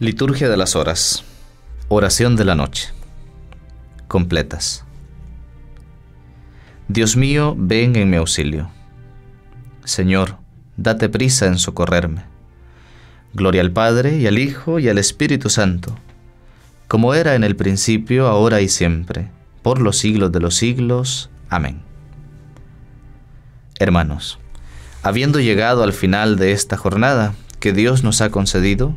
Liturgia de las Horas. Oración de la Noche. Completas. Dios mío, ven en mi auxilio. Señor, date prisa en socorrerme. Gloria al Padre y al Hijo y al Espíritu Santo, como era en el principio, ahora y siempre, por los siglos de los siglos. Amén. Hermanos, habiendo llegado al final de esta jornada que Dios nos ha concedido,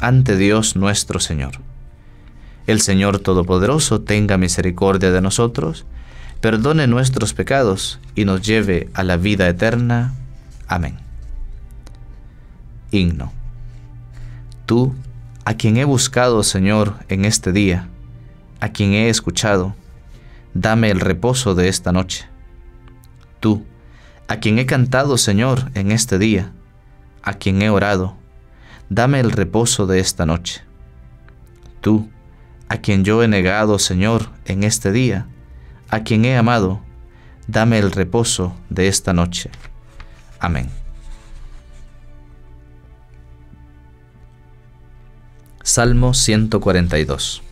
ante Dios nuestro Señor. El Señor Todopoderoso tenga misericordia de nosotros, perdone nuestros pecados y nos lleve a la vida eterna. Amén. Himno. Tú, a quien he buscado, Señor, en este día, a quien he escuchado, dame el reposo de esta noche. Tú, a quien he cantado, Señor, en este día, a quien he orado, dame el reposo de esta noche. Tú, a quien yo he negado, Señor, en este día, a quien he amado, dame el reposo de esta noche. Amén. Salmo 142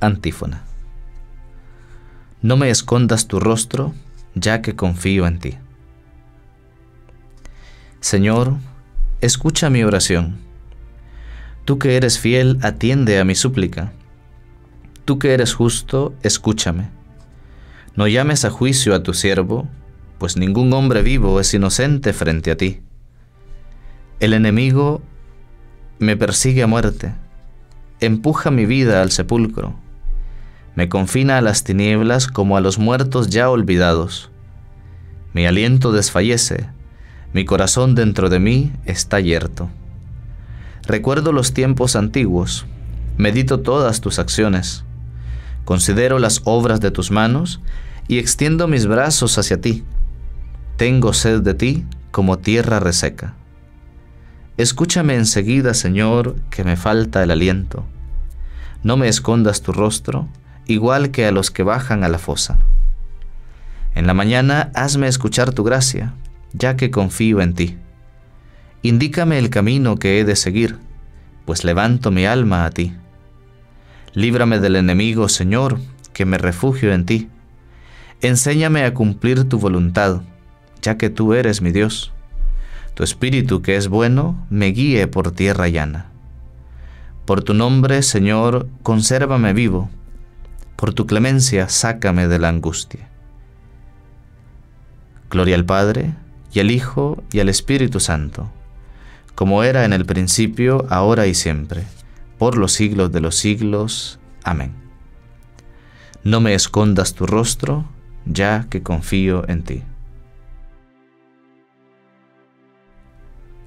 Antífona No me escondas tu rostro, ya que confío en ti. Señor, escucha mi oración. Tú que eres fiel, atiende a mi súplica. Tú que eres justo, escúchame. No llames a juicio a tu siervo, pues ningún hombre vivo es inocente frente a ti. El enemigo me persigue a muerte, empuja mi vida al sepulcro, me confina a las tinieblas como a los muertos ya olvidados. Mi aliento desfallece, mi corazón dentro de mí está yerto. Recuerdo los tiempos antiguos, medito todas tus acciones, considero las obras de tus manos y extiendo mis brazos hacia ti. Tengo sed de ti como tierra reseca. Escúchame enseguida, Señor, que me falta el aliento. No me escondas tu rostro, igual que a los que bajan a la fosa. En la mañana hazme escuchar tu gracia ya que confío en ti. Indícame el camino que he de seguir, pues levanto mi alma a ti. Líbrame del enemigo, Señor, que me refugio en ti. Enséñame a cumplir tu voluntad, ya que tú eres mi Dios. Tu espíritu que es bueno, me guíe por tierra llana. Por tu nombre, Señor, consérvame vivo. Por tu clemencia, sácame de la angustia. Gloria al Padre, y al Hijo y al Espíritu Santo, como era en el principio, ahora y siempre, por los siglos de los siglos. Amén. No me escondas tu rostro, ya que confío en ti.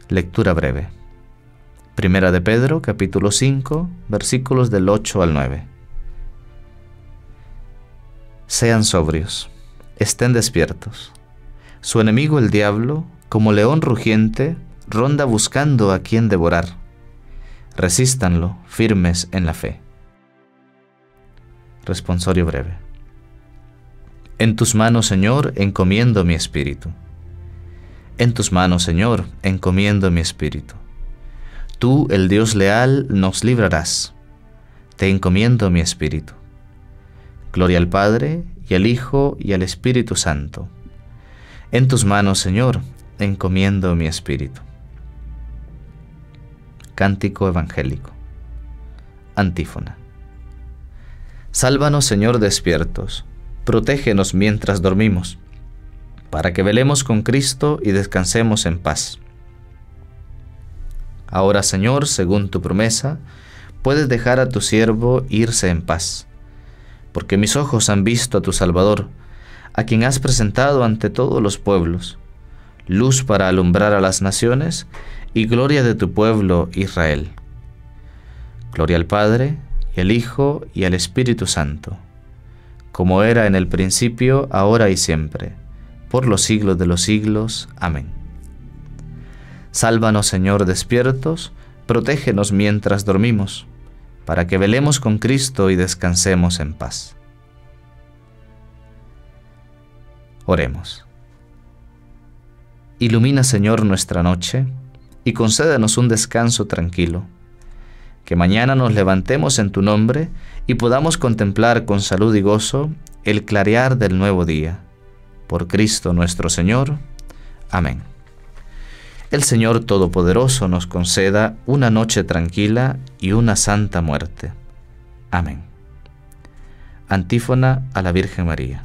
Lectura breve. Primera de Pedro, capítulo 5, versículos del 8 al 9. Sean sobrios, estén despiertos su enemigo el diablo, como león rugiente, ronda buscando a quien devorar. Resístanlo, firmes en la fe. Responsorio breve. En tus manos, Señor, encomiendo mi espíritu. En tus manos, Señor, encomiendo mi espíritu. Tú, el Dios leal, nos librarás. Te encomiendo mi espíritu. Gloria al Padre, y al Hijo, y al Espíritu Santo en tus manos, Señor, encomiendo mi espíritu. Cántico Evangélico. Antífona. Sálvanos, Señor, despiertos, protégenos mientras dormimos, para que velemos con Cristo y descansemos en paz. Ahora, Señor, según tu promesa, puedes dejar a tu siervo irse en paz, porque mis ojos han visto a tu Salvador, a quien has presentado ante todos los pueblos, luz para alumbrar a las naciones y gloria de tu pueblo Israel. Gloria al Padre, y al Hijo, y al Espíritu Santo, como era en el principio, ahora y siempre, por los siglos de los siglos. Amén. Sálvanos, Señor, despiertos, protégenos mientras dormimos, para que velemos con Cristo y descansemos en paz. Oremos. Ilumina, Señor, nuestra noche, y concédenos un descanso tranquilo que mañana nos levantemos en tu nombre y podamos contemplar con salud y gozo el clarear del nuevo día. Por Cristo nuestro Señor. Amén. El Señor Todopoderoso nos conceda una noche tranquila y una santa muerte. Amén. Antífona a la Virgen María.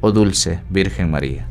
oh dulce Virgen María.